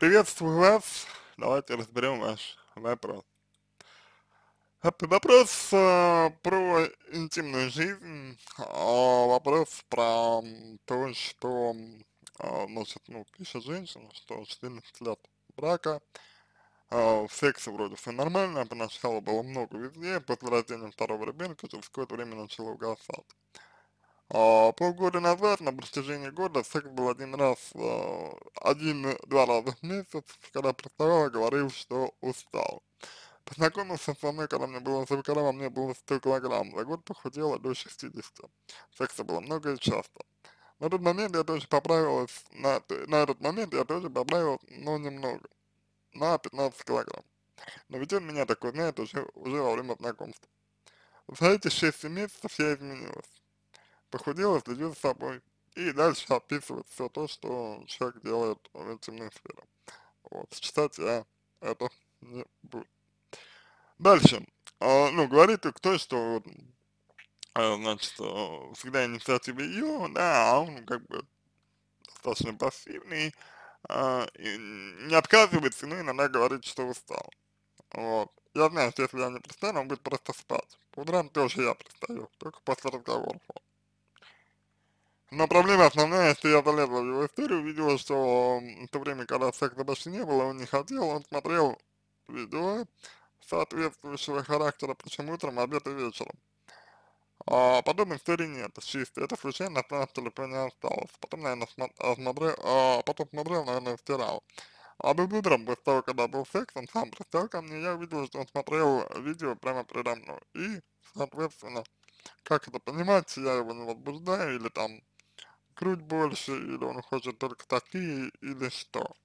Приветствую вас. Давайте разберем ваш вопрос. Вопрос а, про интимную жизнь, а, вопрос про то, что, а, значит, ну, пишет женщина, что 14 лет брака, а, в вроде все нормально, поначалу было много везде, после рождения второго ребенка через какое-то время начало угасать. А, полгода назад, на протяжении года, секс был один раз, а, один-два раза в месяц, когда приставал говорил, что устал. Познакомился со мной, когда мне было, когда во мне было 100 килограмм, за год похудела до 60. Секса было много и часто. На тот момент я тоже поправилась, на, на этот момент я тоже поправилась, но немного, на 15 килограмм. Но ведь он меня такой знает уже, уже во время знакомства. За эти 6 месяцев я изменилась похудела, следил за собой. И дальше описывает все то, что человек делает в интимной сфере. Вот, читать я это не буду. Дальше. А, ну, говорит кто, что, вот, а, значит, а, всегда инициатива ее, да, а он как бы достаточно пассивный, а, и не отказывается, но иногда говорит, что устал. Вот. Я знаю, что если я не пристану, он будет просто спать. По утрам тоже я пристаю, только после разговоров. Но проблема основная, что я залезла в его историю, увидела, что в то время, когда секса почти не было, он не хотел, он смотрел видео соответствующего характера, причем утром, обед и вечером. А подобной истории нет, чисто, это случайно на телефоне осталось. Потом, наверное, смотрел, а, потом смотрел, наверное, стирал. А был утром, после того, когда был секс, он сам пристал ко мне, я увидел, что он смотрел видео прямо передо мной. И, соответственно, как это понимать, я его не возбуждаю, или там грудь больше, или он хочет только такие, или что.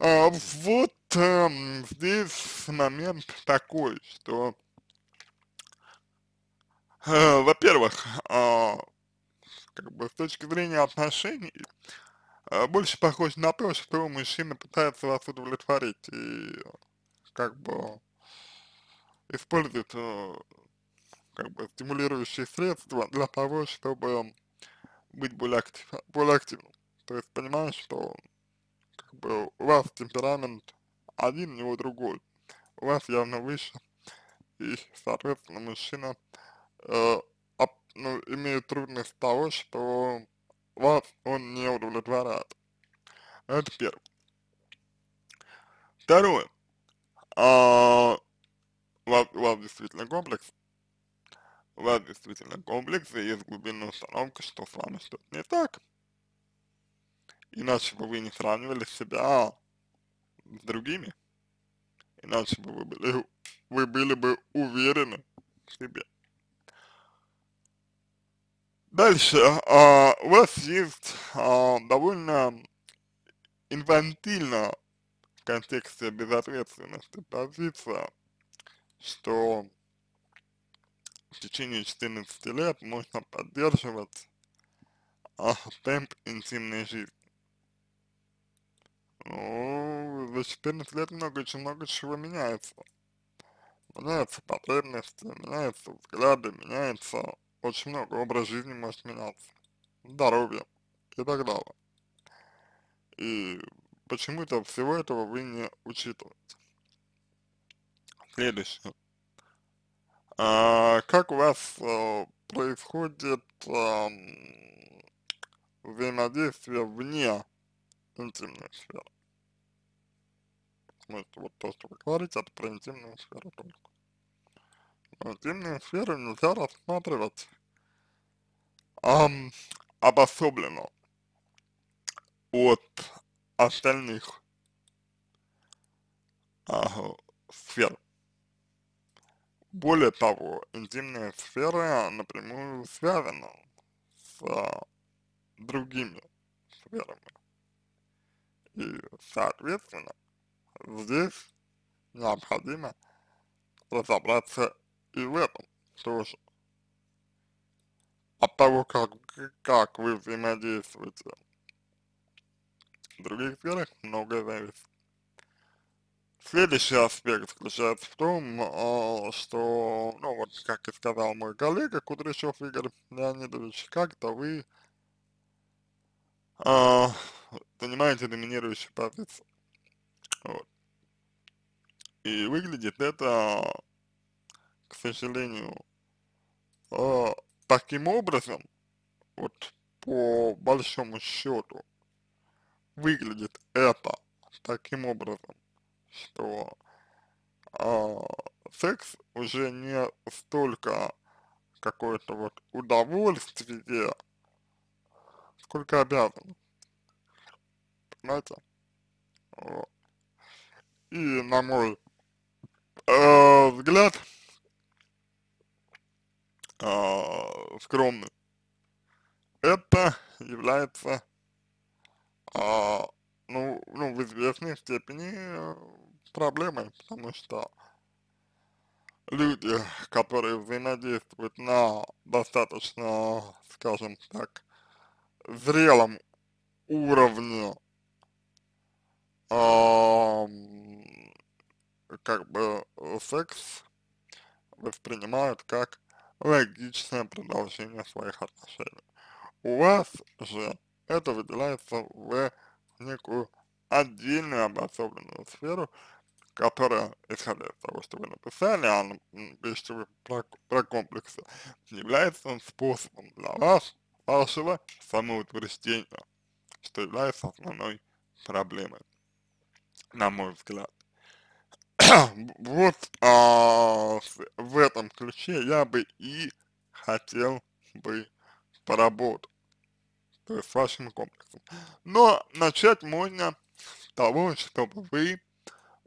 А, вот эм, здесь момент такой, что, э, во-первых, а, как бы с точки зрения отношений, э, больше похож на то, что мужчина пытается вас удовлетворить и как бы использует э, как бы стимулирующие средства для того, чтобы быть более, актив, более активным. То есть понимаешь, что как бы у вас темперамент один, у него другой. У вас явно выше, и, соответственно, мужчина э, об, ну, имеет трудность того, что вас он не удовлетворяет. Это первое. Второе. А, у, вас, у вас действительно комплекс, у вас действительно комплекс, и есть глубинная установка, что с вами что-то не так. Иначе бы вы не сравнивали себя с другими. Иначе бы вы были, вы были бы уверены в себе. Дальше, а, у вас есть а, довольно инфантильно в контексте безответственности позиция, что в течение 14 лет можно поддерживать а, темп интимной жизни. Ну, за 14 лет много, очень много чего меняется. Меняются потребности, меняются взгляды, меняется очень много, образ жизни может меняться, здоровье и так далее. И почему-то всего этого вы не учитываете. Следующее. А, как у вас а, происходит а, взаимодействие вне интимной сферы? В смысле, вот то, что вы говорите, это про интимную сферу только. Но интимную сферу нельзя рассматривать ам, обособленно от остальных ага, сфер. Более того, интимная сфера напрямую связана с а, другими сферами. И, соответственно, здесь необходимо разобраться и в этом тоже. От того, как, как вы взаимодействуете в других сферах, многое зависит. Следующий аспект заключается в том, а, что, ну вот, как и сказал мой коллега Кудряшов Игорь Леонидович, как-то вы а, занимаете доминирующую позицию. И выглядит это, к сожалению, э, таким образом, вот по большому счету, выглядит это таким образом, что э, секс уже не столько какое-то вот удовольствие, сколько обязан. Понимаете? Вот. И на мой э, взгляд, э, скромный, это является, э, ну, ну, в известной степени э, проблемой, потому что люди, которые взаимодействуют на достаточно, скажем так, зрелом уровне, э, как бы секс воспринимают как логичное продолжение своих отношений. У вас же это выделяется в некую отдельную обособленную сферу, которая, исходя из того, что вы написали, она пишете про, про комплексы, является способом для вас, вашего самоутверждения, что является основной проблемой, на мой взгляд. вот а, в этом ключе я бы и хотел бы поработать, то есть с вашим комплексом. Но начать можно с того, чтобы вы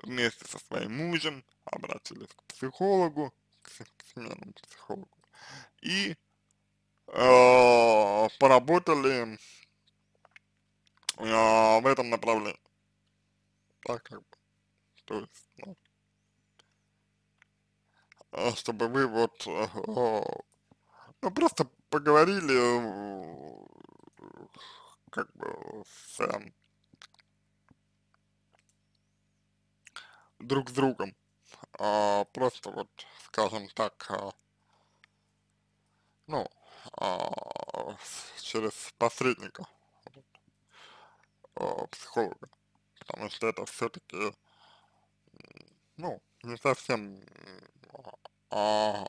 вместе со своим мужем обратились к психологу, к, к семейному психологу, и э, поработали э, в этом направлении. Так как бы. То есть, ну, э, чтобы вы вот, э, ну, просто поговорили, как бы, с друг с другом. А, просто вот, скажем так, а, ну, а, через посредника, а, психолога. Потому что это все-таки, ну, не совсем, а,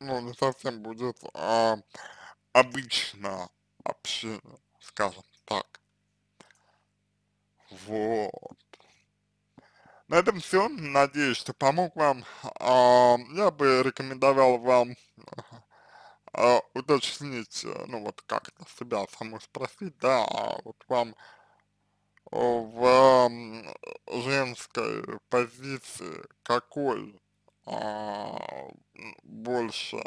ну, не совсем будет а, обычно общение, скажем так. Вот. На этом все. Надеюсь, что помог вам. А, я бы рекомендовал вам а, уточнить, э, ну вот как это себя саму спросить, да, а вот вам в женской позиции какой а, больше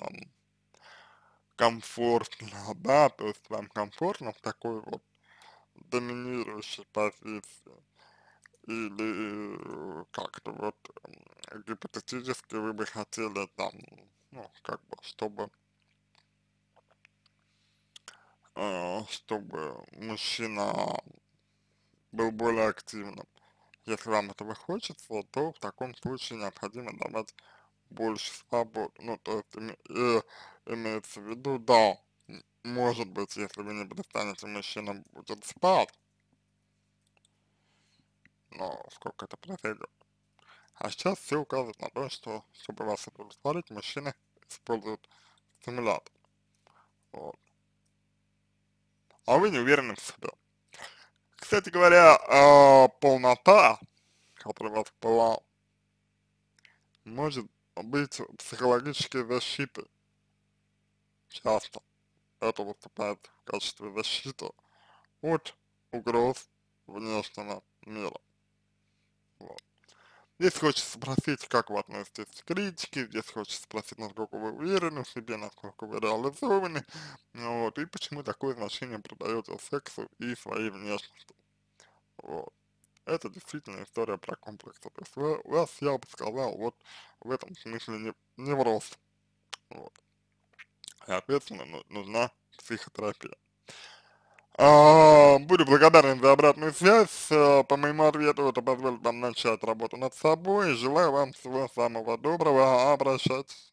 комфортно, да, то есть вам комфортно в такой вот доминирующей позиции или э, как-то вот гипотетически вы бы хотели там, ну, как бы, чтобы, э, чтобы мужчина был более активным. Если вам этого хочется, то в таком случае необходимо давать больше свободы. Ну, то есть, имеется в виду, да, может быть, если вы не перестанете, мужчина будет спать, но сколько это произойдет. А сейчас все указывают на то, что, чтобы вас удовлетворить, мужчины используют стимулятор. Вот. А вы не уверены в себе. Кстати говоря, э, полнота, которая вас была, может быть психологической защитой. Часто это выступает в качестве защиты от угроз внешнего мира. Вот. Здесь хочется спросить, как вы относитесь к критике, здесь хочется спросить, насколько вы уверены в себе, насколько вы реализованы, вот, и почему такое значение придаете сексу и своей внешности. Вот. Это действительно история про комплексы. То есть у вас, я бы сказал, вот в этом смысле не, невроз. Вот. И, соответственно, ну, нужна психотерапия. А, буду благодарен за обратную связь. А, по моему ответу это позволит вам начать работу над собой. Желаю вам всего самого доброго. Обращайтесь.